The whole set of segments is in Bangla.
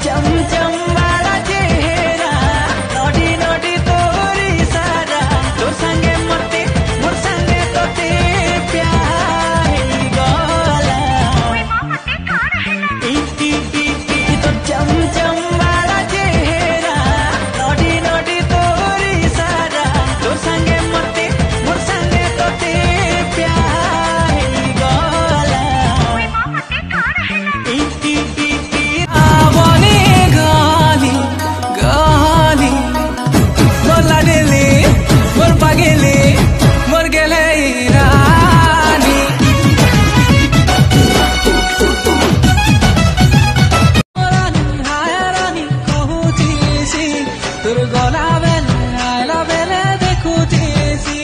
将日将 দুর্গলা বেলা আয়লা বেলা দেখুতেছি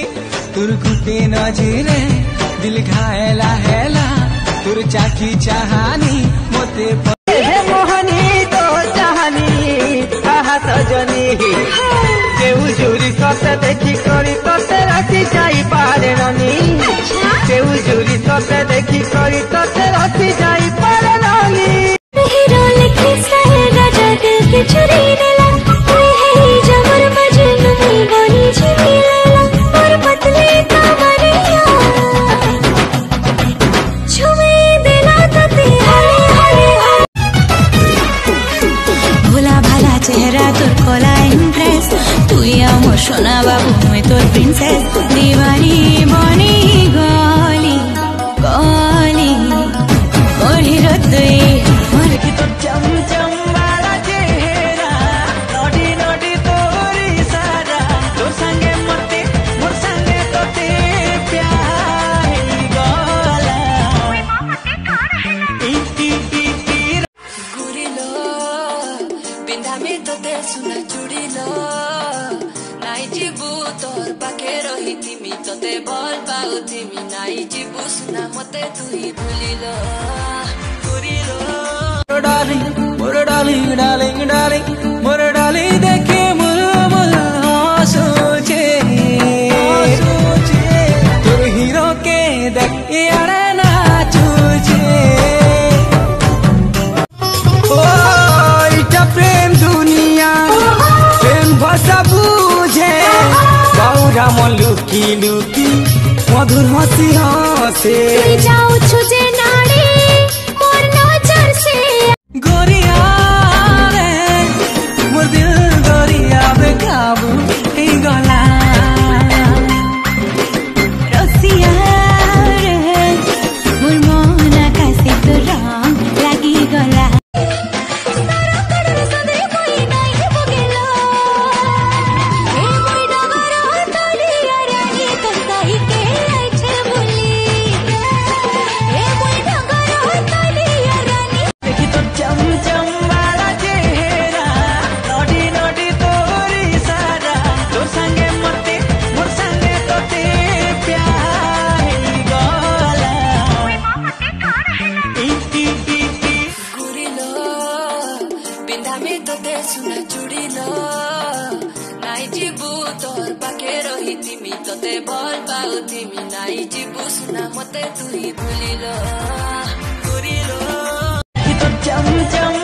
তোর কুটে নজরে দিল ঘায়লা হেলা তোর চাকি চাহানি মতে মোহনী তো চাহানি আহা সজনী কেউ জুরি সতে দেখি করি ততে রাখি যাই পারে ননি কেউ জুরি সতে দেখি করি ততে funcionaba muy torpe. পাও দিবি নাই জীবু সুনা মতে তুই ভুলিল করিল ডালিং মোর ডালিং ডালিং ডালিং মোর ডালিং দেখে মোর মন সোচে তোর হিরোকে দেখ আরে না চুচে কিলু मधुर मसी हसे जाओ छुजे ना দামি তোতে সোনা চুড়িল নাই যিবু তোর পাখে রহিতিমি তোতে ভল পাউতিমি নাই যিবু সোনা মতে তুই ভুলিল করিল চম চম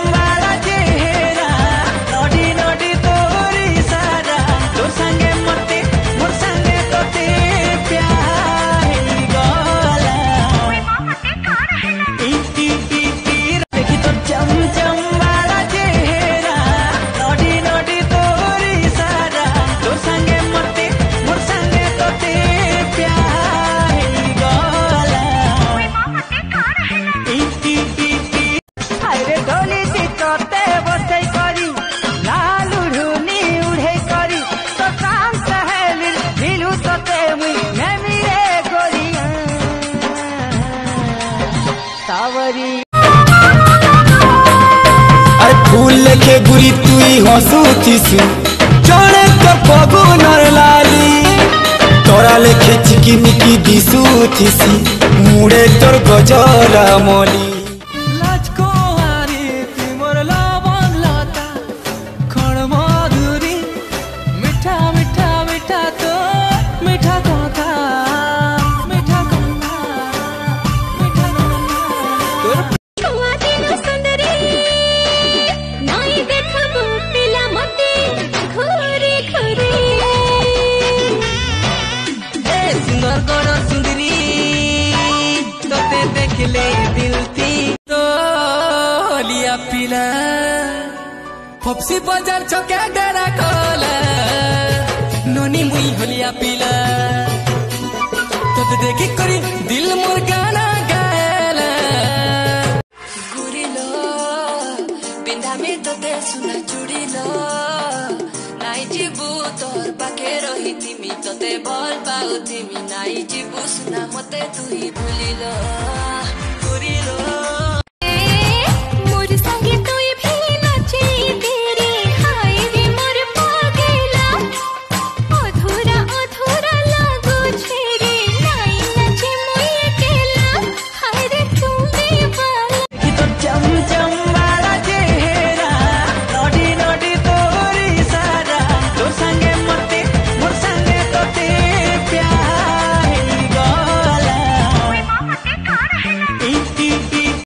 ফুল লেখে বুড়ি, তুই হসুচিস জড়ে তো পগুনর লালি তোরা লেখে চিকিমিকি দিশুচিস মুড়ে তোর গজরা মলি মিঠা মিঠা মিঠা তো মিঠা বদলে দিলতি তোলিয়া পিলা। ফপসি বাজার চকে ডেরা কলা। ননি মুই হলিয়া পিলা। তোকে দেখি করি দিল মোর গানা গায়লা গুরিলো বিন্ধামি তোকে তুমি ততে বল পাও তুমি নাই যে বুঝ না মতে